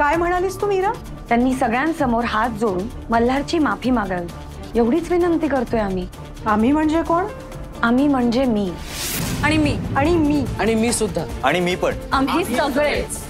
काय म्हणालीस तू मीरा? त्यांनी सगळ्यांसमोर हात जोडून मल्हारची माफ़ी मागावी. एवढीच विनंती करतोय आम्ही. आम्ही म्हणजे कोण? आम्ही म्हणजे मी. आणि मी. आणि मी. आणि मी सुद्धा. आणि मी पण. आम्ही सगळेच.